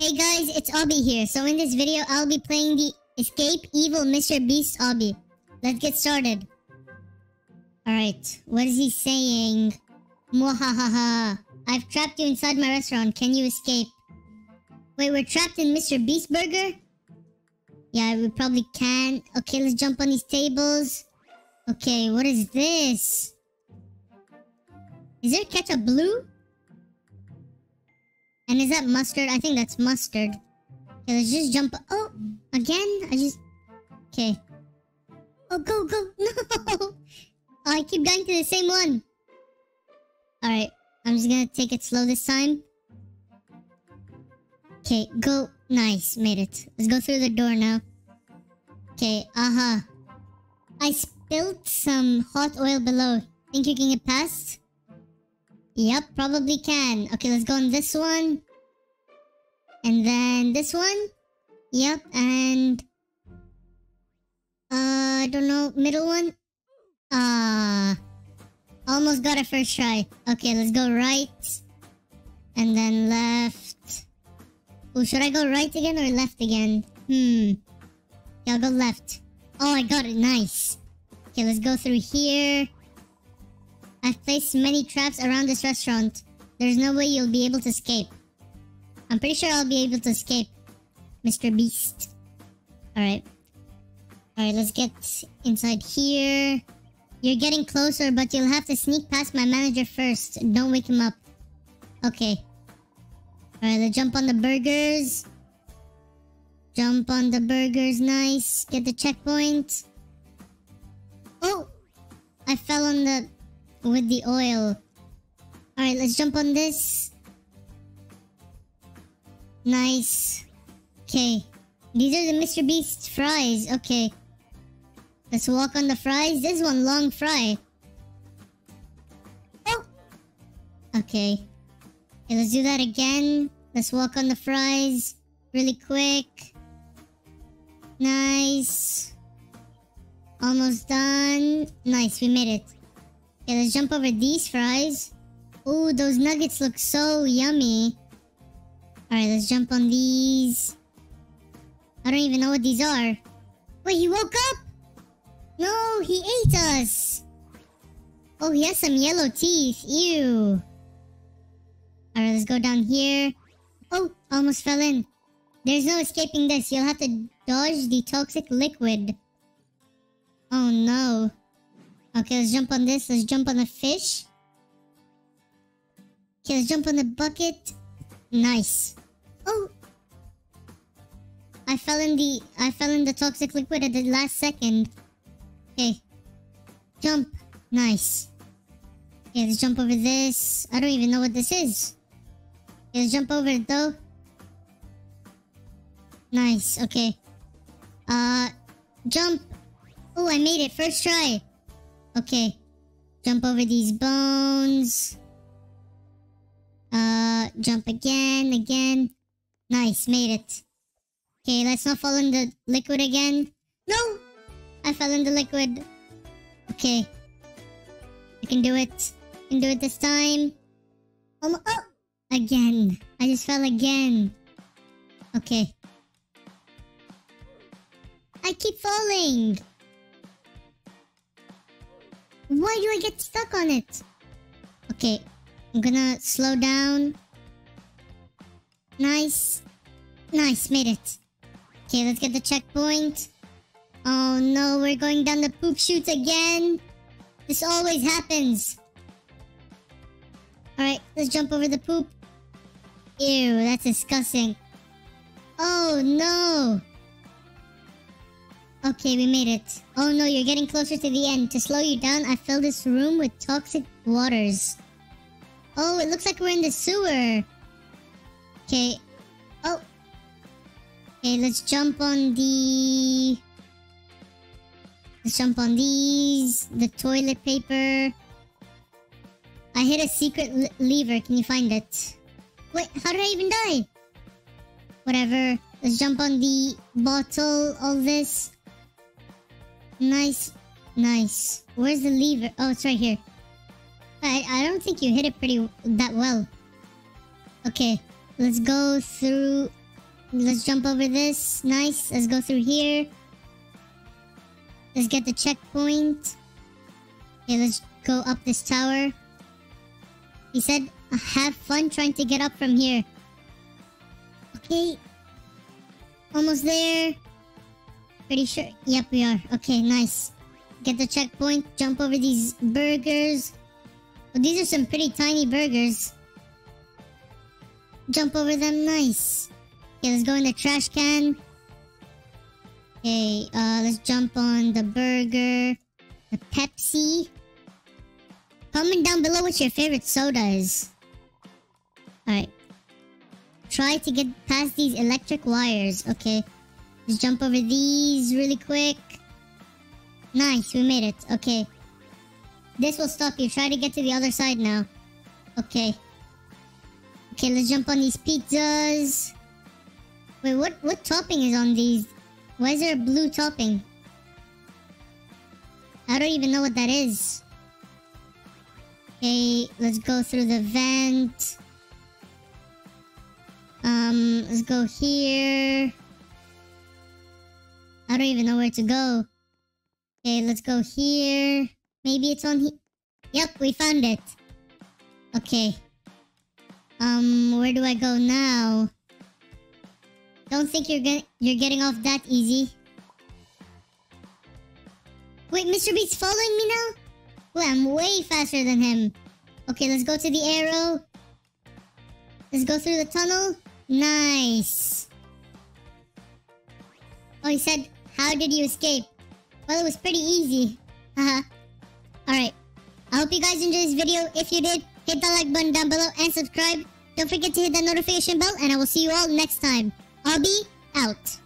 Hey guys, it's Obby here. So in this video, I'll be playing the Escape Evil Mr. Beast Obby. Let's get started. Alright, what is he saying? Mwahahaha. I've trapped you inside my restaurant. Can you escape? Wait, we're trapped in Mr. Beast Burger? Yeah, we probably can. Okay, let's jump on these tables. Okay, what is this? Is there ketchup blue? And is that mustard? I think that's mustard. Okay, let's just jump. Oh, again? I just... Okay. Oh, go, go. No! Oh, I keep going to the same one. Alright, I'm just gonna take it slow this time. Okay, go. Nice, made it. Let's go through the door now. Okay, aha. Uh -huh. I spilled some hot oil below. Think you can get past? Yep, probably can. Okay, let's go on this one. And then this one. Yep, and... Uh, I don't know. Middle one? Uh, almost got it first try. Okay, let's go right. And then left. Oh, should I go right again or left again? Hmm. Yeah, I'll go left. Oh, I got it. Nice. Okay, let's go through here. I've placed many traps around this restaurant. There's no way you'll be able to escape. I'm pretty sure I'll be able to escape Mr. Beast. Alright. Alright, let's get inside here. You're getting closer, but you'll have to sneak past my manager first. Don't wake him up. Okay. Alright, let's jump on the burgers. Jump on the burgers, nice. Get the checkpoint. Oh! I fell on the... with the oil. Alright, let's jump on this. Nice. Okay. These are the Mr. Beast fries. Okay. Let's walk on the fries. This one long fry. Oh! Okay. Okay, let's do that again. Let's walk on the fries really quick. Nice. Almost done. Nice, we made it. Okay, let's jump over these fries. Ooh, those nuggets look so yummy. Alright, let's jump on these. I don't even know what these are. Wait, he woke up? No, he ate us. Oh, he has some yellow teeth. Ew. Alright, let's go down here. Oh, almost fell in. There's no escaping this. You'll have to dodge the toxic liquid. Oh no. Okay, let's jump on this. Let's jump on the fish. Okay, let's jump on the bucket. Nice. Oh! I fell in the I fell in the toxic liquid at the last second. Okay. Jump. Nice. Okay, let's jump over this. I don't even know what this is. Okay, let's jump over it though. Nice. Okay. Uh, jump. Oh, I made it. First try. Okay. Jump over these bones. Uh, jump again, again. Nice, made it. Okay, let's not fall in the liquid again. No! I fell in the liquid. Okay. I can do it. I can do it this time. Oh, oh! Again. I just fell again. Okay. I keep falling. Why do I get stuck on it? Okay. I'm gonna slow down. Nice. Nice, made it. Okay, let's get the checkpoint. Oh no, we're going down the poop chutes again. This always happens. Alright, let's jump over the poop. Ew, that's disgusting. Oh no. Okay, we made it. Oh no, you're getting closer to the end. To slow you down, I filled this room with toxic waters. Oh, it looks like we're in the sewer. Okay. Oh. Okay, let's jump on the... Let's jump on these. The toilet paper. I hit a secret lever. Can you find it? Wait, how did I even die? Whatever. Let's jump on the bottle. All this. Nice. Nice. Where's the lever? Oh, it's right here. I, I don't think you hit it pretty that well. Okay. Let's go through... let's jump over this. Nice. Let's go through here. Let's get the checkpoint. Okay, let's go up this tower. He said, have fun trying to get up from here. Okay. Almost there. Pretty sure. Yep, we are. Okay, nice. Get the checkpoint. Jump over these burgers. Well, these are some pretty tiny burgers. Jump over them. Nice. Okay, let's go in the trash can. Okay, uh, let's jump on the burger. The Pepsi. Comment down below what your favorite soda is. Alright. Try to get past these electric wires. Okay. Let's jump over these really quick. Nice, we made it. Okay. This will stop you. Try to get to the other side now. Okay. Okay, let's jump on these pizzas. Wait, what what topping is on these? Why is there a blue topping? I don't even know what that is. Okay, let's go through the vent. Um, let's go here. I don't even know where to go. Okay, let's go here. Maybe it's on here. Yep, we found it. Okay. Um, where do I go now? Don't think you're get you're getting off that easy. Wait, Mr. Beast's following me now? Well, I'm way faster than him. Okay, let's go to the arrow. Let's go through the tunnel. Nice. Oh, he said, how did you escape? Well, it was pretty easy. Haha. Alright. I hope you guys enjoyed this video. If you did, hit the like button down below and subscribe. Don't forget to hit that notification bell and I will see you all next time. I'll be out.